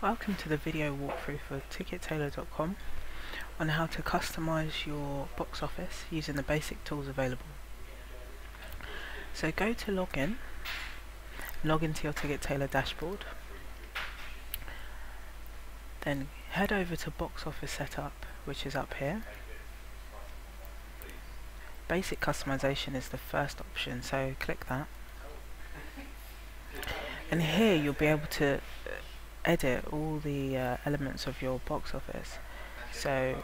Welcome to the video walkthrough for TicketTailor.com on how to customize your box office using the basic tools available. So go to login, log into your TicketTailor dashboard, then head over to box office setup which is up here. Basic customization is the first option so click that and here you'll be able to edit all the uh, elements of your box office. So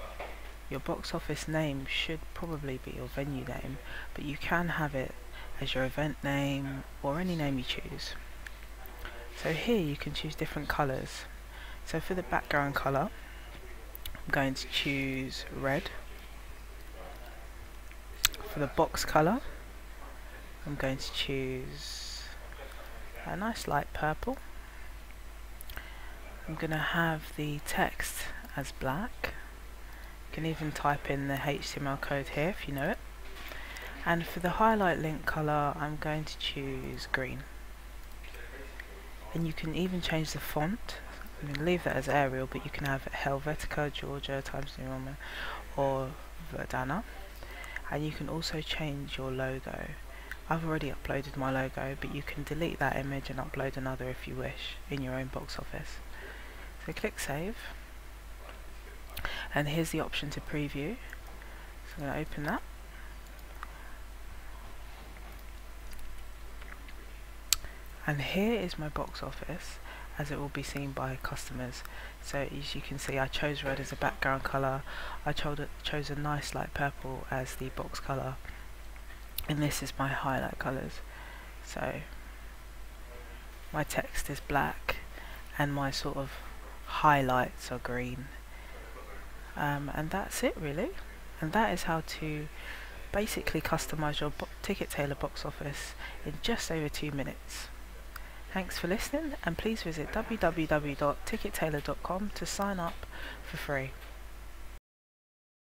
your box office name should probably be your venue name but you can have it as your event name or any name you choose. So here you can choose different colors so for the background color I'm going to choose red. For the box color I'm going to choose a nice light purple. I'm going to have the text as black. You can even type in the HTML code here if you know it. And for the highlight link colour I'm going to choose green. And you can even change the font. I'm going to leave that as Arial but you can have Helvetica, Georgia, Times New Roman or Verdana. And you can also change your logo. I've already uploaded my logo but you can delete that image and upload another if you wish in your own box office. So click save and here's the option to preview. So I'm going to open that. And here is my box office as it will be seen by customers. So as you can see I chose red as a background colour, I chose a, chose a nice light purple as the box colour and this is my highlight colours so my text is black and my sort of highlights are green. Um, and that's it really. And that is how to basically customize your TicketTailor box office in just over two minutes. Thanks for listening and please visit www.tickettailor.com to sign up for free